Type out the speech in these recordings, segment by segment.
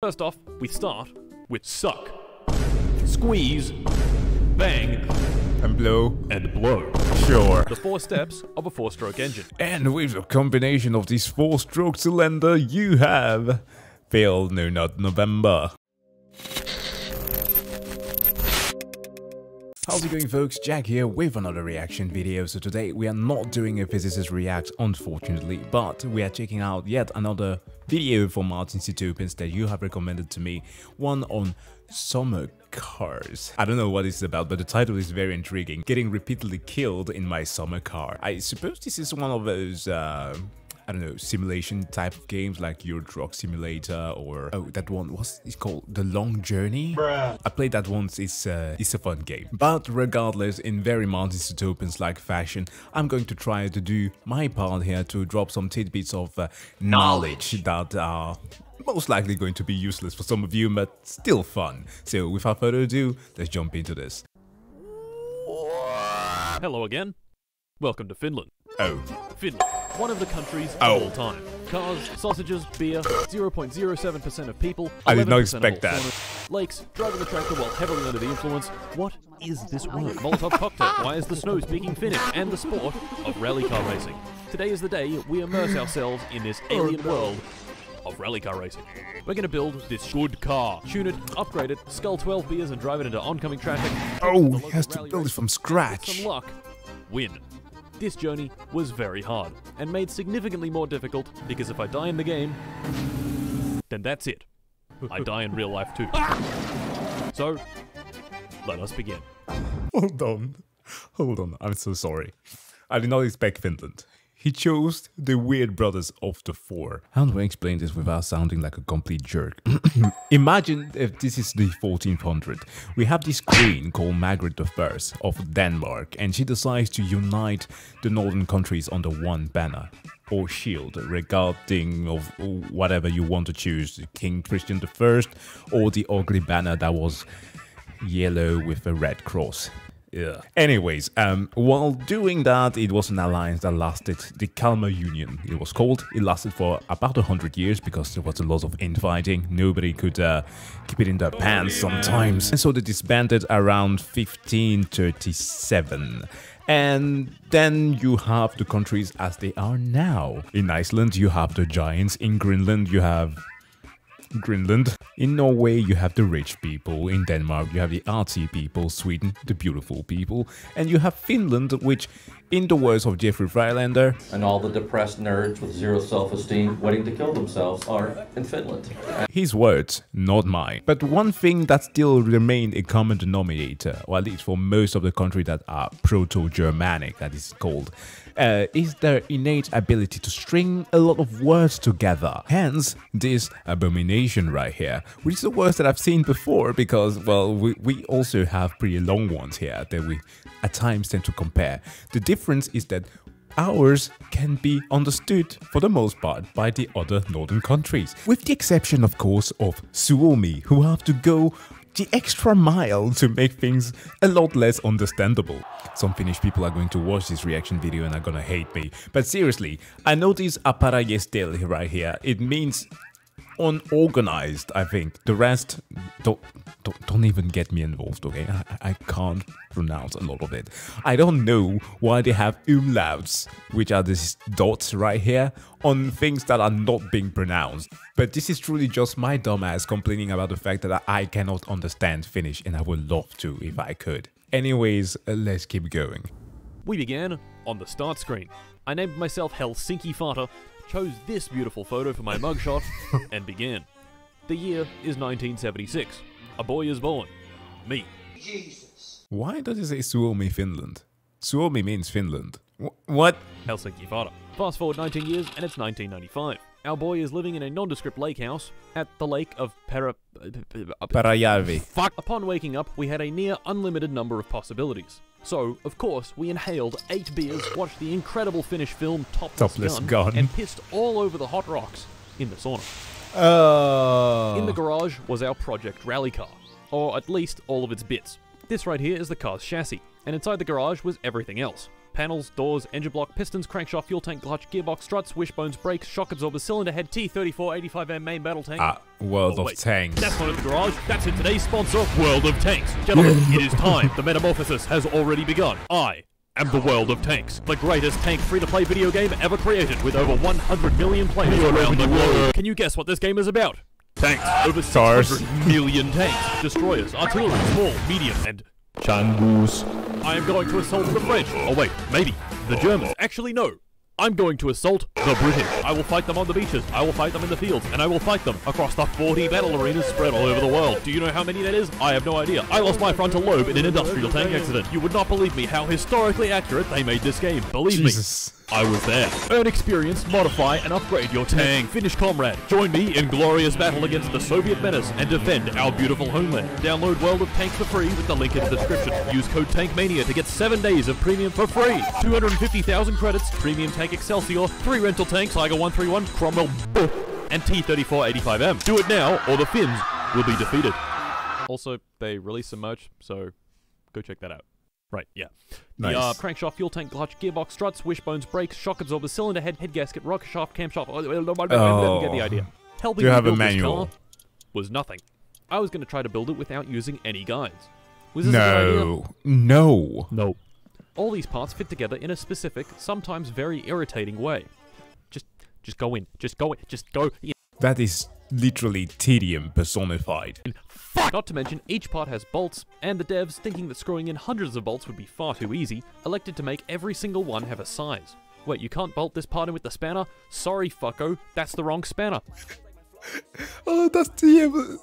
First off, we start with suck, squeeze, bang, and blow. and blow. Sure. The four steps of a four-stroke engine. And with a combination of these four-stroke cylinder, you have Fail No Not November. How's it going folks, Jack here with another reaction video. So today we are not doing a physicist react unfortunately, but we are checking out yet another video from Martincitopants that you have recommended to me, one on summer cars. I don't know what it's about, but the title is very intriguing. Getting repeatedly killed in my summer car. I suppose this is one of those uh, I don't know, simulation type of games like Euro Truck Simulator or oh that one what's it called? The Long Journey? Bruh. I played that once, it's uh, it's a fun game. But regardless, in very Martincitopants like fashion, I'm going to try to do my part here to drop some tidbits of uh, knowledge that are most likely going to be useless for some of you, but still fun. So without further ado, let's jump into this. Hello again. Welcome to Finland. Oh, Finland, one of the countries Oh. of all time. Cars, sausages, beer, 0.07% of people. I did not expect that. saunas, Lakes, driving a tractor while heavily under the influence. What is this word? Molotov cocktail. Why is the snow speaking Finnish? And the sport of rally car racing. Today is the day we immerse ourselves in this oh, alien world of rally car racing. We're going to build this good car, tune it, upgrade it, scull 12 beers and drive it into oncoming traffic. Oh, The he has to build it race, from with scratch. Some luck, win. This journey was very hard and made significantly more difficult because if I die in the game, then that's it. I die in real life too. Ah! So, let us begin. Hold on. Hold on. I'm so sorry. I did not expect Finland. He chose the weird brothers of the four. How do I explain this without sounding like a complete jerk? Imagine if this is the 1400. We have this queen called Margaret I of Denmark, and she decides to unite the northern countries under one banner or shield regarding of whatever you want to choose king christian I or the ugly banner that was yellow with a red cross. Yeah. Anyways, um, while doing that, it was an alliance that lasted the Kalmar Union. It was called. It lasted for about a hundred years because there was a lot of infighting. Nobody could uh, keep it in their pants sometimes, and so they disbanded around 1537. And then you have the countries as they are now. In Iceland, you have the giants. In Greenland, you have Greenland. In Norway, you have the rich people. In Denmark, you have the artsy people. Sweden, the beautiful people. And you have Finland, which, in the words of Jeffrey Freilander, and all the depressed nerds with zero self-esteem waiting to kill themselves are in Finland. his words, not mine. But one thing that still remained a common denominator, or at least for most of the country that are Proto-Germanic, that is called, uh, is their innate ability to string a lot of words together. Hence, this abomination right here, which is the worst that I've seen before because, well, we, we also have pretty long ones here that we at times tend to compare. The difference is that ours can be understood for the most part by the other northern countries. With the exception, of course, of Suomi, who have to go the extra mile to make things a lot less understandable. Some Finnish people are going to watch this reaction video and are gonna hate me. But seriously, I know this aparajestel right here. It means unorganized, I think. The rest, don't, don't, don't even get me involved, okay? I, I can't pronounce a lot of it. I don't know why they have umlauts, which are these dots right here, on things that are not being pronounced. But this is truly just my dumbass complaining about the fact that I cannot understand Finnish, and I would love to if I could. Anyways, uh, let's keep going. We began on the start screen. I named myself Helsinki Fata, chose this beautiful photo for my mugshot, and began. The year is 1976. A boy is born. Me. Jesus. Why does it say Suomi, Finland? Suomi means Finland. Wh- what? Helsinki Fata. Fast forward 19 years, and it's 1995. Our boy is living in a nondescript lake house at the lake of Pera. Uh, Peräjärvi. Fuck. Upon waking up, we had a near unlimited number of possibilities. So, of course, we inhaled eight beers, watched the incredible Finnish film Topless, Topless Gun, Gun. and pissed all over the hot rocks in the sauna. Oh. In the garage was our project rally car, or at least all of its bits. This right here is the car's chassis, and inside the garage was everything else Panels, doors, engine block, pistons, crankshaft, fuel tank, clutch, gearbox, struts, wishbones, brakes, shock absorber, cylinder head, T3485M main battle tank. Ah, World Oh, of. Tanks. That's not in the garage. That's in today's sponsor, World of Tanks. Gentlemen, it is time. The metamorphosis has already begun. I am the World of Tanks, the greatest tank free-to-play video game ever created, with over 100 million players around the globe. Can you guess what this game is about? Tanks. Over Stars. 600 million tanks, destroyers, artillery, small, medium, and Changus. I am going to assault the French. Oh wait, maybe the Germans. Actually, no. I'm going to assault the British. I will fight them on the beaches. I will fight them in the fields, and I will fight them across the 40 battle arenas spread all over the world. Do you know how many that is? I have no idea. I lost my frontal lobe in an industrial tank accident. You would not believe me how historically accurate they made this game. Believe Jesus. me. I was there. Earn experience, modify, and upgrade your tank. Finish comrade, join me in glorious battle against the Soviet menace and defend our beautiful homeland. Download World of Tanks for free with the link in the description. Use code TANKMANIA to get 7 days of premium for free. 250,000 credits, premium tank Excelsior, 3 rental tanks, Tiger 131, Cromwell, and T-3485M. Do it now, or the Finns will be defeated. Also, they released some merch, so go check that out. Right, yeah. The uh, crankshaft, fuel tank, clutch, gearbox, struts, wishbones, brakes, shock absorber, cylinder head, head gasket, rocker shaft, camshaft. Oh, you get the idea. Helping You me have a manual. was nothing. I was going to try to build it without using any guides. Was this a good idea? No. No. No. All these parts fit together in a specific, sometimes very irritating way. Just, just go in. Just go in. Just go in. That is literally tedium personified. Fuck! Not to mention, each part has bolts, and the devs, thinking that screwing in hundreds of bolts would be far too easy, elected to make every single one have a size. Wait, you can't bolt this part in with the spanner? Sorry, fucko, that's the wrong spanner. Oh, that's the evil,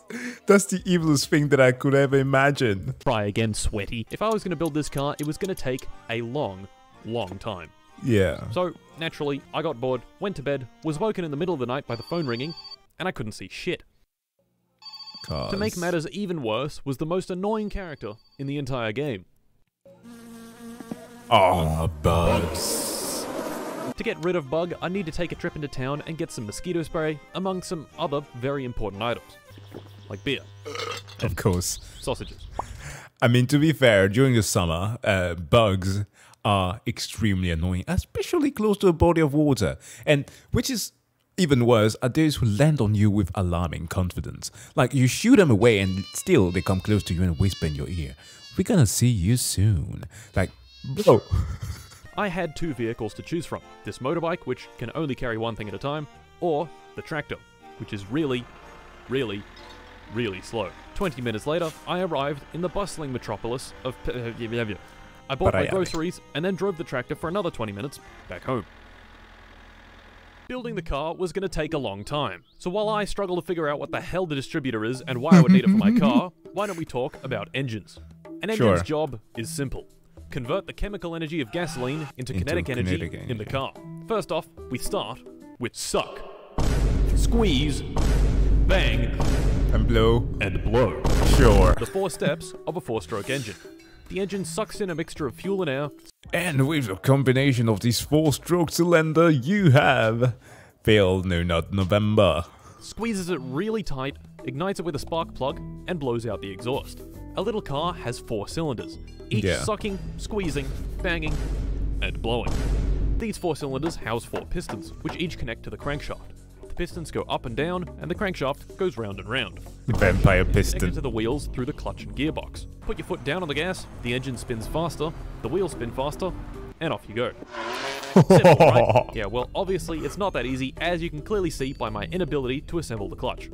that's the evilest thing that I could ever imagine. Try again, sweaty. If I was going to build this car, it was going to take a long, long time. Yeah. So, naturally, I got bored, went to bed, was woken in the middle of the night by the phone ringing, and I couldn't see shit. To make matters even worse was the most annoying character in the entire game. Oh, bugs. To get rid of Bug, I need to take a trip into town and get some mosquito spray, among some other very important items. Like beer, Of course. sausages. I mean, to be fair, during the summer, uh, bugs are extremely annoying, especially close to a body of water. And which is even worse are those who land on you with alarming confidence. Like you shoot them away and still they come close to you and whisper in your ear, We're gonna see you soon. Like, bro. I had two vehicles to choose from this motorbike, which can only carry one thing at a time, or the tractor, which is really, really, really slow. 20 minutes later, I arrived in the bustling metropolis of. P- uh. I bought my Peräjärvi. groceries and then drove the tractor for another 20 minutes back home. Building the car was going to take a long time, so while I struggle to figure out what the hell the distributor is and why I would need it for my car, why don't we talk about engines? An engine's Sure. job is simple. Convert the chemical energy of gasoline into, Into kinetic energy kinetic in the car. First off, we start with suck, squeeze, bang, And blow. and blow. Sure. The four steps of a four-stroke engine. The engine sucks in a mixture of fuel and air, And with a combination of these four-stroke cylinder, you have Phil No Not November. squeezes it really tight, ignites it with a spark plug, and blows out the exhaust. A little car has four cylinders, each Yeah. sucking, squeezing, banging, and blowing. These four cylinders house four pistons, which each connect to the crankshaft. The pistons go up and down, and the crankshaft goes round and round. The vampire piston. to the wheels through the clutch and gearbox. Put your foot down on the gas, the engine spins faster, the wheels spin faster, and off you go. Simple, right? Yeah, well, obviously it's not that easy, as you can clearly see by my inability to assemble the clutch.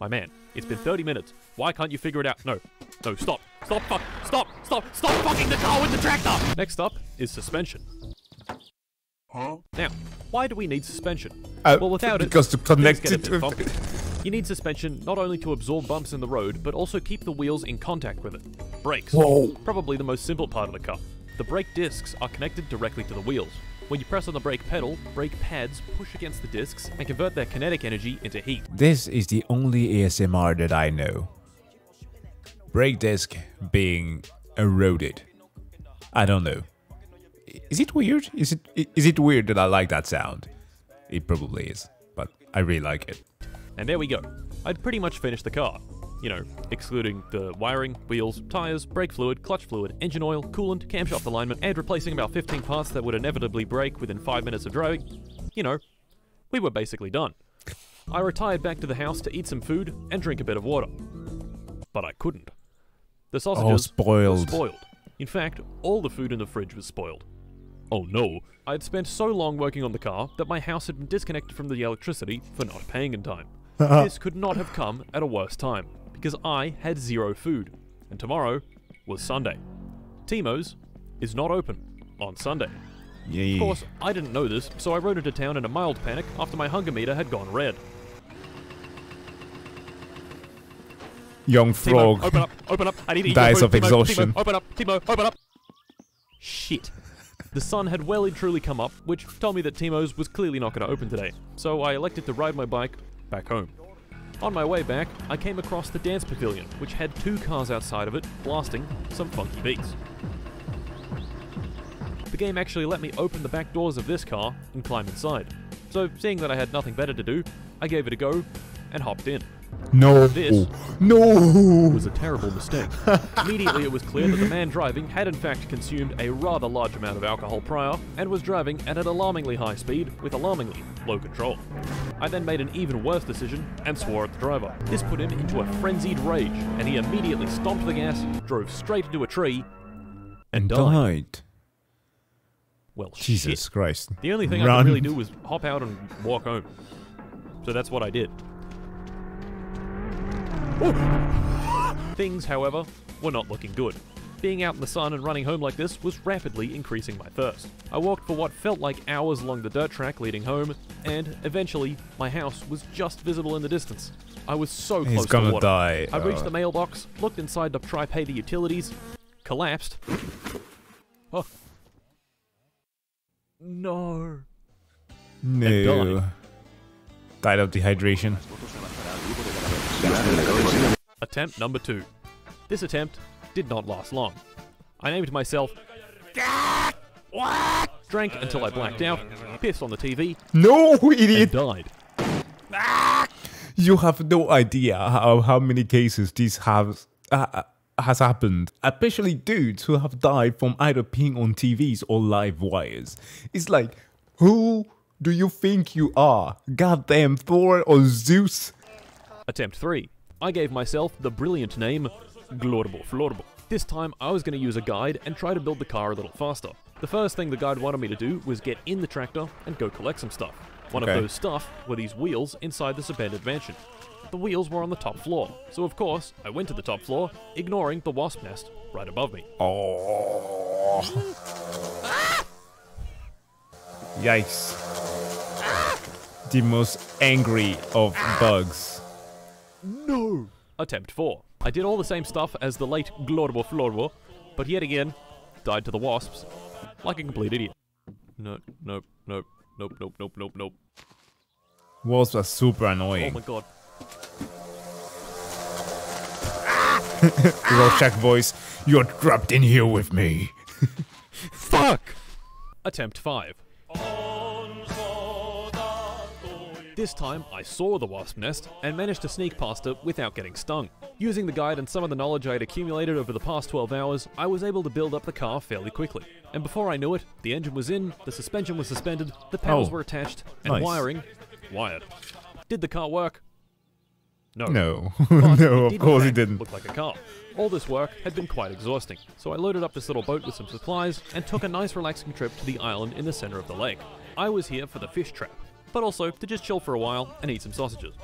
My man, it's been 30 minutes. Why can't you figure it out? No, no, stop, stop, fuck, stop, stop, stop fucking the car with the tractor! Next up is suspension. Now, why do we need suspension? Uh, well, without it, because to connect it bit with- bumpy. You need suspension not only to absorb bumps in the road, but also keep the wheels in contact with it. Brakes. Whoa. Probably the most simple part of the car. The brake discs are connected directly to the wheels. When you press on the brake pedal, brake pads push against the discs and convert their kinetic energy into heat. This is the only ASMR that I know. Brake disc being eroded. I don't know. Is it weird? Is it is it weird that I like that sound? It probably is, but I really like it. And there we go. I'd pretty much finished the car. You know, excluding the wiring, wheels, tyres, brake fluid, clutch fluid, engine oil, coolant, camshaft alignment, and replacing about 15 parts that would inevitably break within 5 minutes of driving. You know, we were basically done. I retired back to the house to eat some food and drink a bit of water. But I couldn't. The oh, sausages spoiled. were spoiled. In fact, all the food in the fridge was spoiled. Oh no, I had spent so long working on the car that my house had been disconnected from the electricity for not paying in time. Uh-huh. this could not have come at a worse time, because I had zero food, and tomorrow was Sunday. Timo's is not open on Sunday. Yeah. Of course, I didn't know this, so I rode into town in a mild panic after my hunger meter had gone red. Young Timo, frog. open up, open up. I need to eat Dies your food. of Timo, exhaustion. Timo, open up, Timo, open up. Shit. The sun had well and truly come up, which told me that Timo's was clearly not going to open today, so I elected to ride my bike back home. On my way back, I came across the dance pavilion, which had two cars outside of it, blasting some funky beats. The game actually let me open the back doors of this car and climb inside. So, seeing that I had nothing better to do, I gave it a go and hopped in. No. This- No. was a terrible mistake. Immediately, it was clear that the man driving had in fact consumed a rather large amount of alcohol prior and was driving at an alarmingly high speed with alarmingly low control. I then made an even worse decision and swore at the driver. This put him into a frenzied rage, and he immediately stomped the gas, drove straight into a tree, and died. Died. Well, Jesus shit. Christ. The only thing I could really do was hop out and walk home. So that's what I did. Things, however, were not looking good. Being out in the sun and running home like this was rapidly increasing my thirst. I walked for what felt like hours along the dirt track leading home, and eventually, my house was just visible in the distance. I was so close He's to gonna water. die. I reached Uh, the mailbox, looked inside to try pay the utilities, collapsed. Oh. No. No. died. Died of dehydration. Attempt number two. This attempt did not last long. I named myself drank until I blacked out, pissed on the TV, No, idiot! died. You have no idea how, how many cases this has uh, has happened. Especially dudes who have died from either peeing on TVs or live wires. It's like, who do you think you are? Goddamn Thor or Zeus? Attempt three. I gave myself the brilliant name Glorable Florable. This time I was going to use a guide and try to build the car a little faster. The first thing the guide wanted me to do was get in the tractor and go collect some stuff. One Okay. of those stuff were these wheels inside this abandoned mansion. The wheels were on the top floor, so of course I went to the top floor, ignoring the wasp nest right above me. Oh. Yikes. Ah. The most angry of bugs. No! Attempt 4. I did all the same stuff as the late Glorbo Florbo, but yet again, died to the wasps, like a complete idiot. No, nope, nope, nope, nope, nope, nope, nope. Wasps are super annoying. Oh my god. Rorschach voice, you're trapped in here with me. Fuck! Attempt 5. This time, I saw the wasp nest and managed to sneak past it without getting stung. Using the guide and some of the knowledge I had accumulated over the past 12 hours, I was able to build up the car fairly quickly. And before I knew it, the engine was in, the suspension was suspended, the panels Oh, were attached, and nice. wiring wired. Did the car work? No. No. No, of course it didn't. Look like a car. All this work had been quite exhausting, so I loaded up this little boat with some supplies and took a nice relaxing trip to the island in the center of the lake. I was here for the fish trap, but also to just chill for a while and eat some sausages.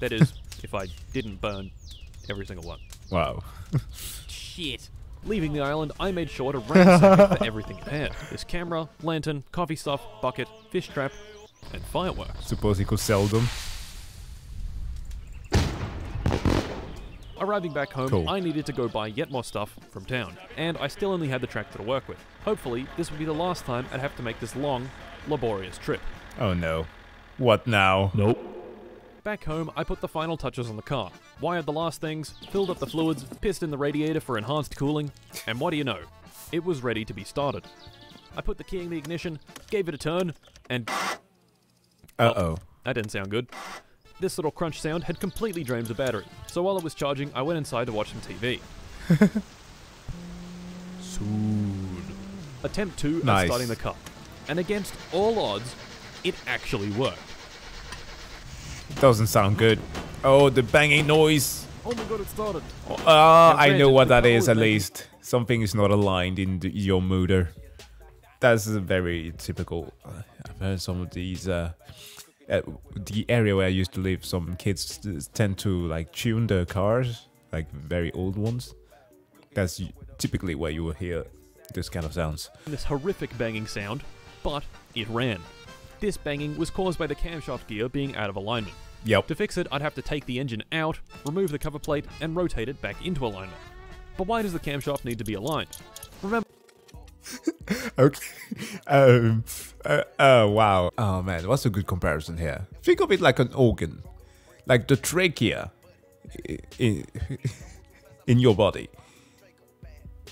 That is, if I didn't burn every single one. Wow. Shit. Leaving the island, I made sure to ransack for everything it had. This camera, lantern, coffee stuff, bucket, fish trap, and fireworks. Suppose he could sell them. Arriving back home, Cool. I needed to go buy yet more stuff from town, and I still only had the tractor to work with. Hopefully, this would be the last time I'd have to make this long, laborious trip. Oh no. What now? Nope. Back home, I put the final touches on the car, wired the last things, filled up the fluids, pissed in the radiator for enhanced cooling, and what do you know? It was ready to be started. I put the key in the ignition, gave it a turn, and Uh oh. that didn't sound good. This little crunch sound had completely drained the battery, so while it was charging, I went inside to watch some TV. Soon. Attempt 2 Nice. at starting the car. And against all odds, it actually worked. Doesn't sound good. Oh, the banging noise. Oh my god, it started. Ah, I know what the that car is was at least. Something is not aligned in the, your motor. That's a very typical. uh, I've heard some of these. Uh, uh, the area where I used to live, some kids tend to like tune their cars, like very old ones. That's typically where you will hear this kind of sounds. This horrific banging sound, but it ran. This banging was caused by the camshaft gear being out of alignment. Yep. To fix it, I'd have to take the engine out, remove the cover plate, and rotate it back into alignment. But why does the camshaft need to be aligned? Remember, Okay. um. Uh, oh wow. Oh man, what's a good comparison here? Think of it like an organ, like the trachea in in your body.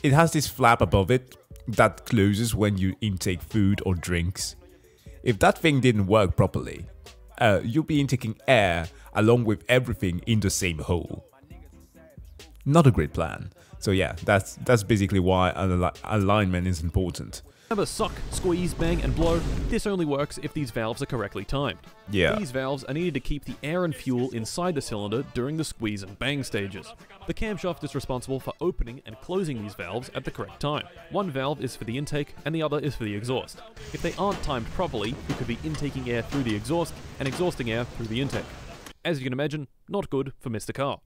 It has this flap above it that closes when you intake food or drinks. If that thing didn't work properly, uh, you'll be intaking air along with everything in the same hole. Not a great plan. So yeah, that's that's basically why al- alignment is important. Remember suck, squeeze, bang, and blow? This only works if these valves are correctly timed. Yeah. These valves are needed to keep the air and fuel inside the cylinder during the squeeze and bang stages. The camshaft is responsible for opening and closing these valves at the correct time. One valve is for the intake and the other is for the exhaust. If they aren't timed properly, you could be intaking air through the exhaust and exhausting air through the intake. As you can imagine, not good for Mr. Car.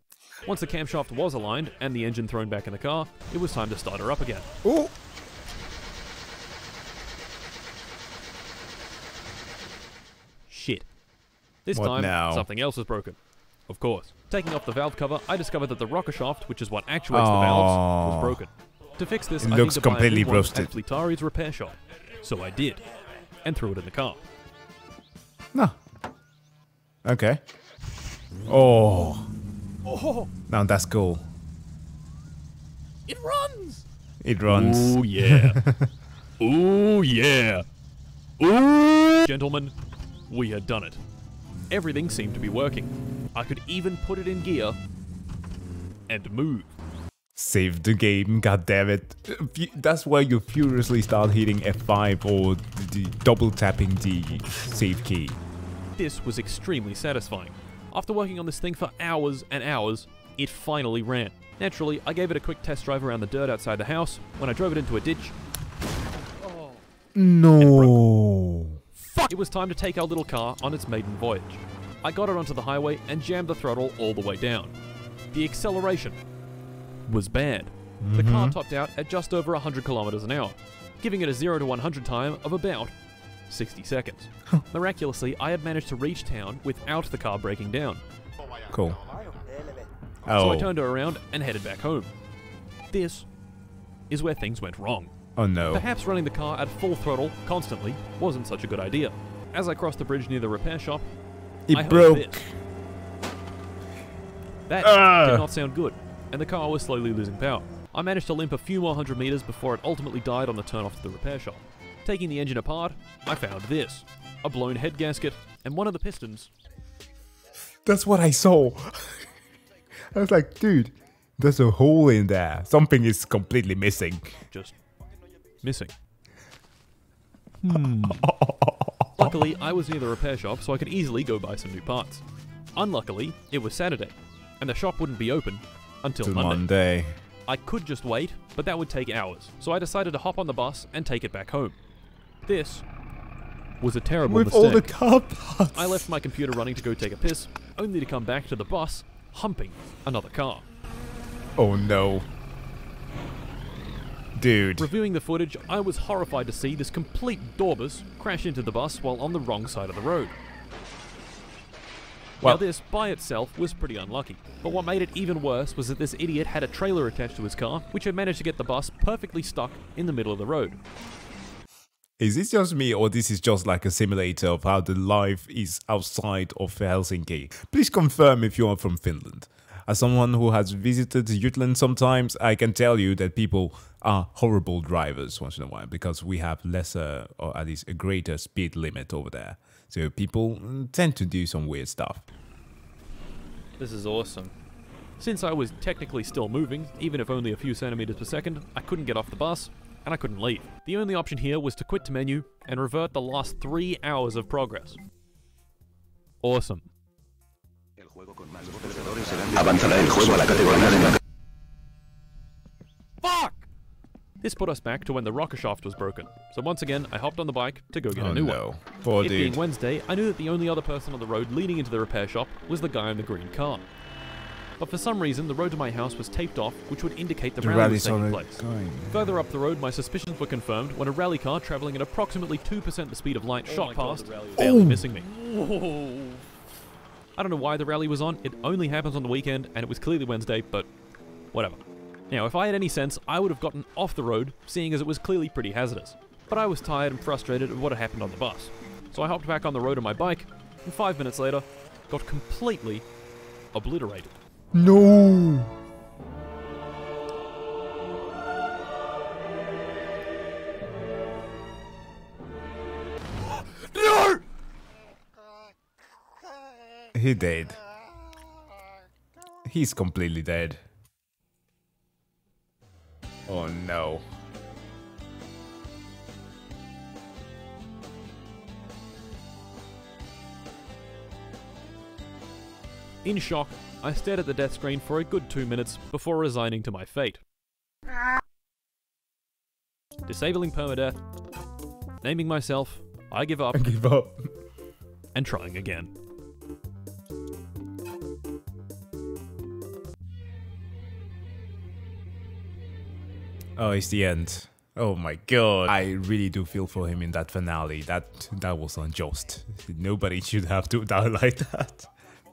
Once the camshaft was aligned and the engine thrown back in the car, it was time to start her up again. Oh. Shit. This What time, now? something else is broken. Of course. Taking off the valve cover, I discovered that the rocker shaft, which is what actuates the valves, was broken. To fix this, It I looks need to buy a completely new one at repair shop. So I did, and threw it in the car. No. Okay. Oh. Oh, Now that's cool. it runs! It runs. Ooh yeah. Ooh yeah. Ooh, gentlemen, we had done it. Everything seemed to be working. I could even put it in gear and move. Save the game, god damn it. That's where you furiously start hitting F5 or the double tapping the save key. This was extremely satisfying. After working on this thing for hours and hours, it finally ran. Naturally, I gave it a quick test drive around the dirt outside the house. When I drove it into a ditch, No. Fuck, it was time to take our little car on its maiden voyage. I got it onto the highway and jammed the throttle all the way down. The acceleration was bad. The car mm-hmm. topped out at just over 100 kilometers an hour, giving it a 0 to 100 time of about 60 seconds. Miraculously, I had managed to reach town without the car breaking down. Cool. So Oh. I turned her around and headed back home. This is where things went wrong. Oh no. Perhaps running the car at full throttle constantly wasn't such a good idea. As I crossed the bridge near the repair shop, I It heard broke. this. That Ah. did not sound good, and the car was slowly losing power. I managed to limp a few more hundred meters before it ultimately died on the turn off to the repair shop. Taking the engine apart, I found this a blown head gasket and one of the pistons. That's what I saw. I was like, dude, there's a hole in there. Something is completely missing. just missing. Hmm. Luckily, I was near the repair shop, so I could easily go buy some new parts. Unluckily, it was Saturday, and the shop wouldn't be open until Monday. Monday. I could just wait, but that would take hours, so I decided to hop on the bus and take it back home. This was a terrible With mistake. all the car parts. I left my computer running to go take a piss, only to come back to the bus humping another car. Oh no. Dude. Reviewing the footage, I was horrified to see this complete Dorbus crash into the bus while on the wrong side of the road. Well- now, this by itself was pretty unlucky, but what made it even worse was that this idiot had a trailer attached to his car, which had managed to get the bus perfectly stuck in the middle of the road. Is this just me or this is just like a simulator of how the life is outside of Helsinki? Please confirm if you are from Finland. As someone who has visited Jutland sometimes, I can tell you that people are horrible drivers once in a while because we have lesser or at least a greater speed limit over there. So people mm, tend to do some weird stuff. This is awesome. Since I was technically still moving, even if only a few centimeters per second, I couldn't get off the bus, and I couldn't leave. The only option here was to quit to menu and revert the last three hours of progress. Awesome. Avanzará el juego a la categoría de Fuck! This put us back to when the rocker shaft was broken, so once again I hopped on the bike to go get Oh a new no. one. Poor it dude. being Wednesday, I knew that the only other person on the road leading into the repair shop was the guy in the green car. But for some reason, the road to my house was taped off, which would indicate the, The rally was rally's taking place. going. Further up the road, my suspicions were confirmed when a rally car travelling at approximately 2% the speed of light shot past, barely oh. missing me. I don't know why the rally was on, it only happens on the weekend, and it was clearly Wednesday, but whatever. Now, if I had any sense, I would have gotten off the road, seeing as it was clearly pretty hazardous. But I was tired and frustrated at what had happened on the bus. So I hopped back on the road on my bike, and five minutes later, got completely obliterated. No. No! He dead. He's completely dead. Oh no. In shock, I stared at the death screen for a good two minutes before resigning to my fate. Disabling permadeath, naming myself, I give up, Give up. and trying again. Oh, it's the end. Oh my god. I really do feel for him in that finale. That that was unjust. Nobody should have to die like that.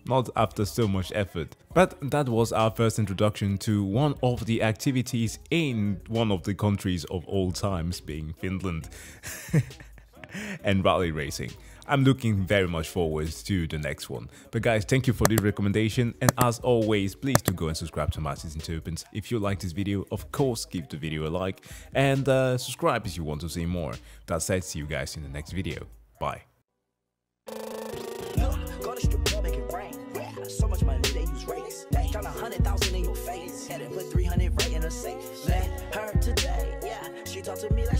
Not after so much effort. But that was our first introduction to one of the activities in one of the countries of all times, being Finland. and rally racing. I'm looking very much forward to the next one. But guys, thank you for the recommendation. And as always, please do go and subscribe to Martincitopants. If you like this video, of course, give the video a like and uh, subscribe if you want to see more. That said, see you guys in the next video. Bye. Look, to. And put 300 right in safe. Her today. Yeah, she talk to me like